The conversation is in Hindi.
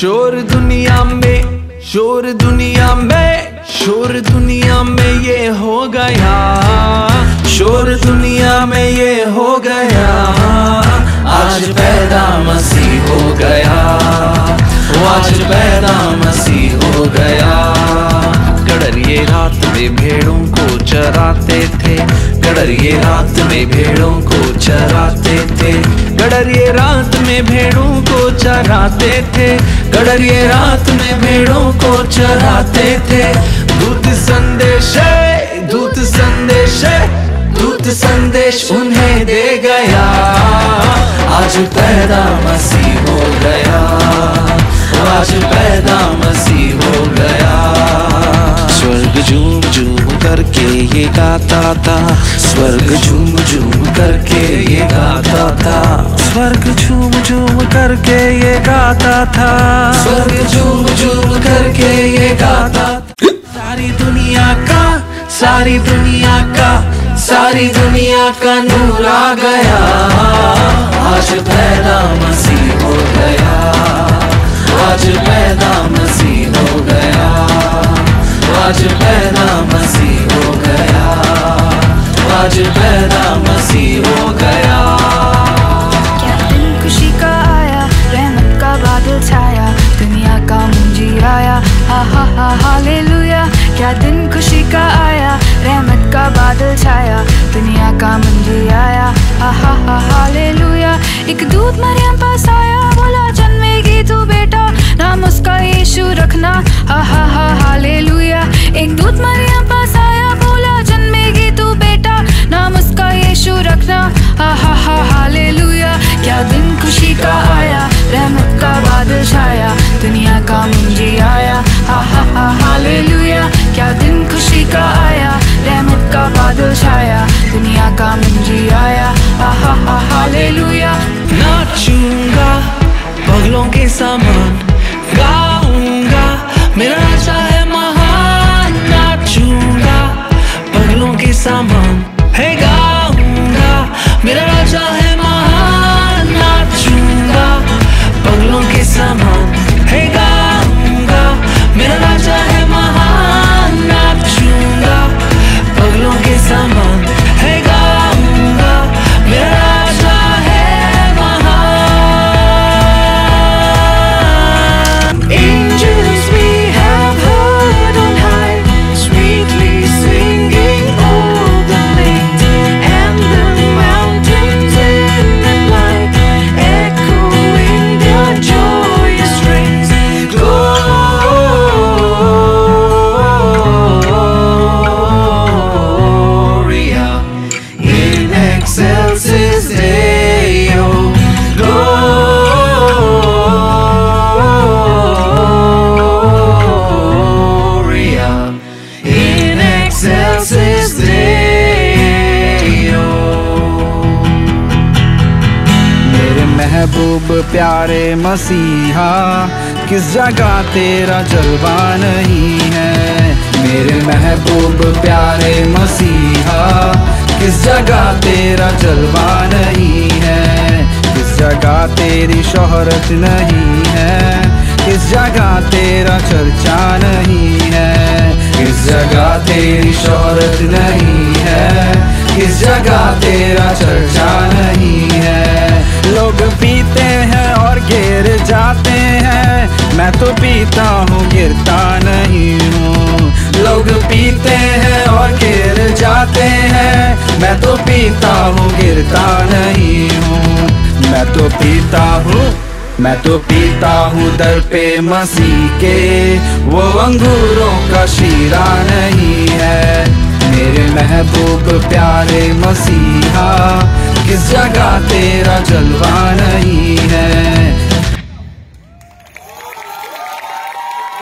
शोर दुनिया में, शोर दुनिया में, शोर दुनिया में ये हो गया। शोर दुनिया में ये हो गया। आज पैदा मसीह हो गया। आज पैदा मसीह हो गया। गडरिए रात में भेड़ों को चराते थे। गडरिए रात में भेड़ों को चराते थे। गडरिए रात में भेड़ों को चराते थे। गडरिए रात में भेड़ों को चराते थे। दूत संदेश दूत संदेश दूत संदेश उन्हें दे गया। आज पैदा मसीह हो गया। आज पैदा करके ये गाता था। स्वर्ग झूम झूम करके ये गाता था। स्वर्ग झूम झूम करके ये गाता था। स्वर्ग झूम झूम करके ये गाता सारी दुनिया का सारी दुनिया का सारी दुनिया का नूर आ गया। आज पैदा मसीह हो गया। आज पैदा मसीह का आया, रहमत का बादल छाया, दुनिया का मुंजी आया। हा हा हा हालेलुया। एक दूध मरियम पास बादल छाया, दुनिया का मुंजी आया। आहा हा हालेलुया। नाचूँगा पगलों के समान गाऊँगा। मेरा राजा है महान। नाचूँगा पगलों के समान महबूब प्यारे मसीहा, किस जगह तेरा जलवा नहीं है? मेरे महबूब प्यारे मसीहा, किस जगह तेरा जलवा नहीं है? किस जगह तेरी शोहरत नहीं है? किस जगह तेरा चर्चा नहीं है? किस जगह तेरी शोहरत नहीं है? किस जगह तेरा चर्चा नहीं है? लोग मैं तो पीता हूँ, गिरता नहीं हूँ। लोग पीते हैं और गिर जाते हैं। मैं तो पीता हूँ, गिरता नहीं हूँ। मैं तो पीता हूँ, मैं तो पीता हूँ दर पे मसीह के। वो अंगूरों का शीरा नहीं है। मेरे महबूब प्यारे मसीहा, किस जगह तेरा जलवा नहीं है?